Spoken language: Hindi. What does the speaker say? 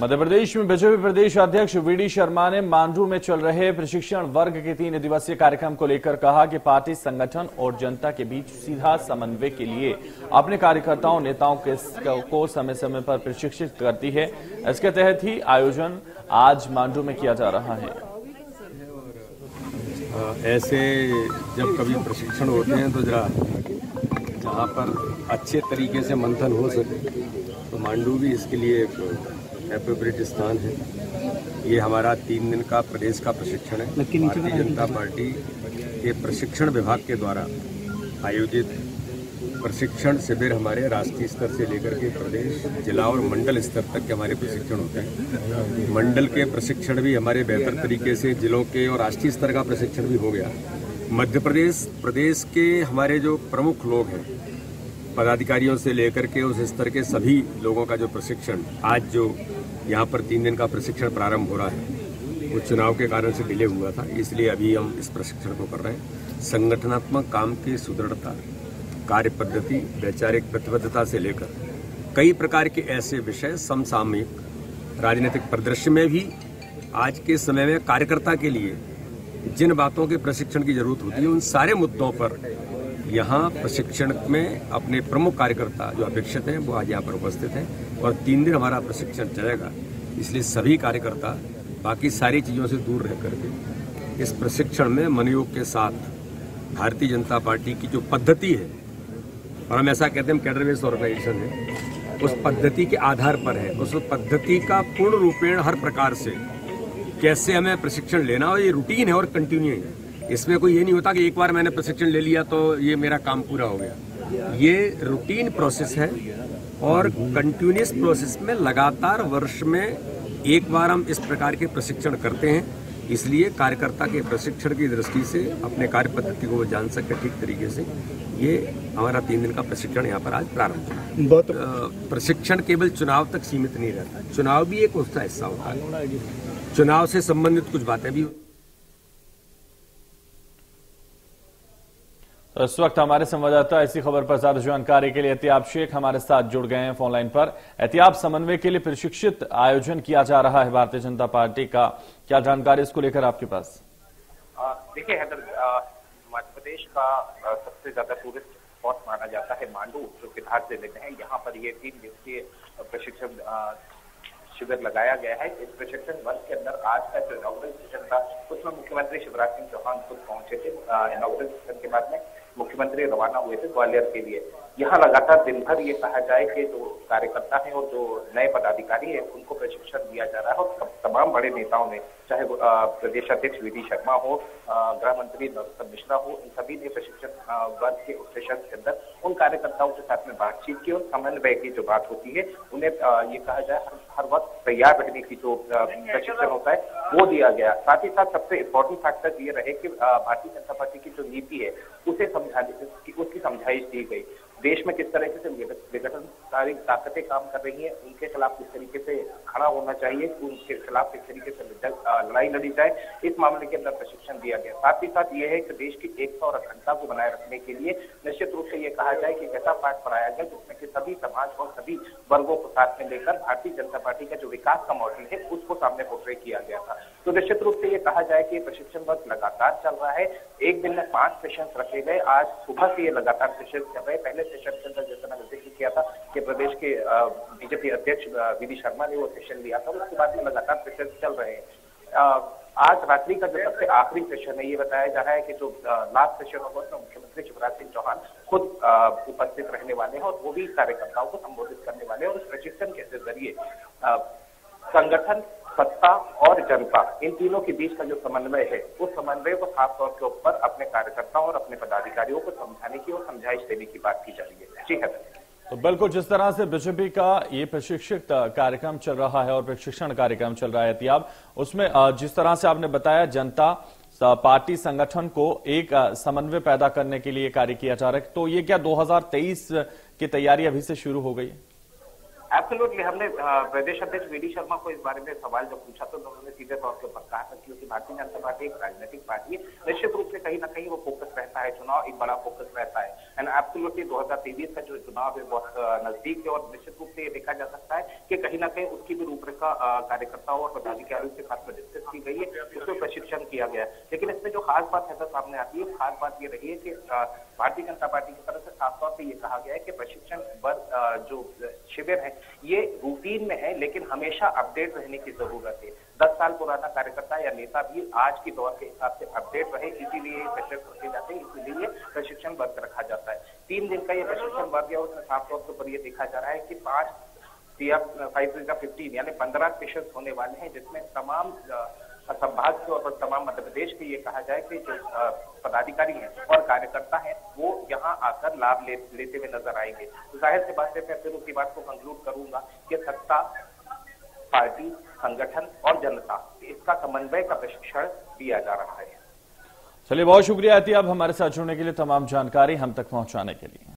मध्य प्रदेश में बीजेपी प्रदेश अध्यक्ष वीडी शर्मा ने मांडू में चल रहे प्रशिक्षण वर्ग के तीन दिवसीय कार्यक्रम को लेकर कहा कि पार्टी संगठन और जनता के बीच सीधा समन्वय के लिए अपने कार्यकर्ताओं, नेताओं के को समय समय पर प्रशिक्षित करती है। इसके तहत ही आयोजन आज मांडू में किया जा रहा है। ऐसे जब कभी प्रशिक्षण होते हैं तो जरा जहाँ पर अच्छे तरीके से मंथन हो सके तो मांडू भी इसके लिए अप्रोप्रिएट स्थान है। ये हमारा तीन दिन का प्रदेश का प्रशिक्षण है। भारतीय जनता पार्टी के प्रशिक्षण विभाग के द्वारा आयोजित प्रशिक्षण शिविर हमारे राष्ट्रीय स्तर से लेकर के प्रदेश जिला और मंडल स्तर तक के हमारे प्रशिक्षण होते हैं। मंडल के प्रशिक्षण भी हमारे बेहतर तरीके से जिलों के और राष्ट्रीय स्तर का प्रशिक्षण भी हो गया। मध्य प्रदेश प्रदेश के हमारे जो प्रमुख लोग हैं पदाधिकारियों से लेकर के उस स्तर के सभी लोगों का जो प्रशिक्षण आज जो यहाँ पर तीन दिन का प्रशिक्षण प्रारंभ हो रहा है। वो चुनाव के कारण से डिले हुआ था, इसलिए अभी हम इस प्रशिक्षण को कर रहे हैं। संगठनात्मक काम की सुदृढ़ता कार्य पद्धति वैचारिक प्रतिबद्धता से लेकर कई प्रकार के ऐसे विषय, समसामयिक, राजनीतिक परिदृश्य में भी आज के समय में कार्यकर्ता के लिए जिन बातों के प्रशिक्षण की ज़रूरत होती है, उन सारे मुद्दों पर यहाँ प्रशिक्षण में अपने प्रमुख कार्यकर्ता जो अपेक्षित हैं, वो आज यहाँ पर उपस्थित हैं। और तीन दिन हमारा प्रशिक्षण चलेगा। इसलिए सभी कार्यकर्ता बाकी सारी चीज़ों से दूर रह करके इस प्रशिक्षण में मनयोग के साथ भारतीय जनता पार्टी की जो पद्धति है, और हम ऐसा कहते हैं कैडर बेस्ड ऑर्गेनाइजेशन है, उस पद्धति के आधार पर है। उस पद्धति का पूर्ण रूपेण हर प्रकार से कैसे हमें प्रशिक्षण लेना और ये रूटीन है और कंटिन्यू है। इसमें कोई ये नहीं होता कि एक बार मैंने प्रशिक्षण ले लिया तो ये मेरा काम पूरा हो गया। ये रूटीन प्रोसेस है और कंटिन्यूस प्रोसेस में लगातार वर्ष में एक बार हम इस प्रकार के प्रशिक्षण करते हैं। इसलिए कार्यकर्ता के प्रशिक्षण की दृष्टि से अपने कार्य पद्धति को वो जान सके ठीक तरीके से। ये हमारा तीन दिन का प्रशिक्षण यहाँ पर आज प्रारंभ हुआ प्रशिक्षण केवल चुनाव तक सीमित नहीं रहता। चुनाव भी एक उसका हिस्सा होता है। चुनाव से संबंधित कुछ बातें भी इस वक्त हमारे संवाददाता ऐसी खबर पर ज़्यादा जानकारी के लिए एहतियाब शेख हमारे साथ जुड़ गए हैं फोनलाइन पर। एहतियाब समन्वय के लिए प्रशिक्षित आयोजन किया जा रहा है भारतीय जनता पार्टी का। क्या जानकारी इसको लेकर आपके पास? देखिए, हैदर मध्य प्रदेश का सबसे ज़्यादा टूरिस्ट स्पॉट माना जाता है मांडू, जो बिहार ज़िले में है। यहाँ पर ये तीन दिवसीय प्रशिक्षण शिविर लगाया गया है। इस प्रशिक्षण वर्ग के अंदर आज का जो इनॉग्रल था। उसमें मुख्यमंत्री शिवराज सिंह चौहान खुद पहुँचे थे इनॉग्रल के बाद में। ลง मुख्यमंत्री रवाना हुए थे ग्वालियर के लिए। यहाँ लगातार दिन भर ये कहा जाए कि जो कार्यकर्ता हैं और जो नए पदाधिकारी हैं उनको प्रशिक्षण दिया जा रहा है और तमाम बड़े नेताओं ने चाहे प्रदेश अध्यक्ष वी शर्मा हो गृह मंत्री नरोत्तम मिश्रा हो इन सभी ने प्रशिक्षण वर्ग के सेशन के अंदर उन कार्यकर्ताओं के साथ में बातचीत की और समन्वय की जो बात होती है उन्हें ये कहा जाए हर, हर वक्त तैयार रहने की जो प्रशिक्षण होता है वो दिया गया। साथ ही साथ सबसे इम्पोर्टेंट फैक्टर ये रहे कि भारतीय जनता पार्टी की जो नीति है उसे समझाने उसकी समझाइश दी गई। देश में किस तरीके से विघटनकारी ताकतें काम कर रही हैं, उनके खिलाफ किस तरीके से खड़ा होना चाहिए, उनके खिलाफ किस तरीके से लड़ाई लड़ी जाए, इस मामले के अंदर प्रशिक्षण दिया गया। साथ ही साथ ये है कि देश की एकता और अखंडता को बनाए रखने के लिए निश्चित रूप से ये कहा जाए कि ऐसा पाठ पढ़ाया गया जिसमें कि सभी समाज और सभी वर्गों को साथ में लेकर भारतीय जनता पार्टी का जो विकास का मॉडल है, उसको सामने पोर्ट्रे किया गया था। तो निश्चित रूप से ये कहा जाए कि प्रशिक्षण वर्ग लगातार चल रहा है। एक दिन में पाँच सेशन रखे गए। आज सुबह से ये लगातार सेशन चल रहे पहले सेशन जैसा मैंने ज़िक्र किया था कि प्रदेश के बीजेपी अध्यक्ष वी शर्मा ने वो सेशन लिया था। उसके बाद में लगातार सेशन चल रहे हैं। आज रात्रि का जो सबसे आखिरी सेशन है, ये बताया जा रहा है कि जो लास्ट सेशन होगा उसमें मुख्यमंत्री शिवराज सिंह चौहान खुद उपस्थित रहने वाले हैं और वो भी कार्यकर्ताओं को संबोधित करने वाले हैं और इस प्रशिक्षण के ज़रिए संगठन सत्ता और जनता, इन तीनों के बीच का जो समन्वय है, उस समन्वय को खासतौर के ऊपर अपने कार्यकर्ताओं और अपने पदाधिकारियों को समझाने की और समझाइश देने की बात की जा रही है। जी है। तो बिल्कुल जिस तरह से बीजेपी का ये प्रशिक्षित कार्यक्रम चल रहा है और प्रशिक्षण कार्यक्रम चल रहा है एहतियाब, उसमें जिस तरह से आपने बताया, जनता पार्टी संगठन को एक समन्वय पैदा करने के लिए कार्य किया जा रहा है तो ये क्या 2023 की तैयारी अभी से शुरू हो गई है? एब्सोल्युटली हमने प्रदेश अध्यक्ष वी डी शर्मा को इस बारे में सवाल जब पूछा तो उन्होंने सीधे तौर के ऊपर कहा था क्योंकि भारतीय जनता पार्टी एक राजनीतिक पार्टी है। निश्चित रूप से कहीं ना कहीं वो फोकस रहता है, चुनाव एक बड़ा फोकस रहता है। एंड एब्सोल्युटली दो हज़ार तेईस का जो चुनाव है बहुत नज़दीक है और निश्चित रूप से ये देखा जा सकता है कि कहीं ना कहीं उसकी भी रूपरेखा कार्यकर्ताओं और पदाधिकारियों के साथ में डिस्कस की गई है, उसमें प्रशिक्षण किया गया है। लेकिन इसमें जो खास बात है सामने आती है, खास बात ये रही है कि भारतीय जनता पार्टी की तरफ़ से साफ़ तौर पर यह कहा गया है कि प्रशिक्षण जो शिविर है, ये रूटीन में है, लेकिन हमेशा अपडेट रहने की ज़रूरत है। दस साल पुराना कार्यकर्ता या नेता भी आज के दौर के हिसाब से अपडेट रहे, इसीलिए प्रशिक्षण रखे जाते हैं, इसीलिए प्रशिक्षण वर्ग रखा जाता है। तीन दिन का ये प्रशिक्षण वर्ग है उसमें साफ़ तौर पर यह देखा जा रहा है कि पाँच फाइव फिफ्टीन यानी पंद्रह सेशंस होने वाले हैं, जिसमें तमाम संभाग के और तमाम मध्य प्रदेश के ये कहा जाए कि जो पदाधिकारी हैं और कार्यकर्ता हैं वो यहाँ आकर लाभ ले, लेते हुए नज़र आएँगे। तो ज़ाहिर सी बात है मैं फिर उसी बात को कंक्लूड करूँगा कि सत्ता पार्टी संगठन और जनता इसका समन्वय का प्रशिक्षण दिया जा रहा है। चलिए बहुत शुक्रिया अब हमारे साथ जुड़ने के लिए तमाम जानकारी हम तक पहुँचाने के लिए।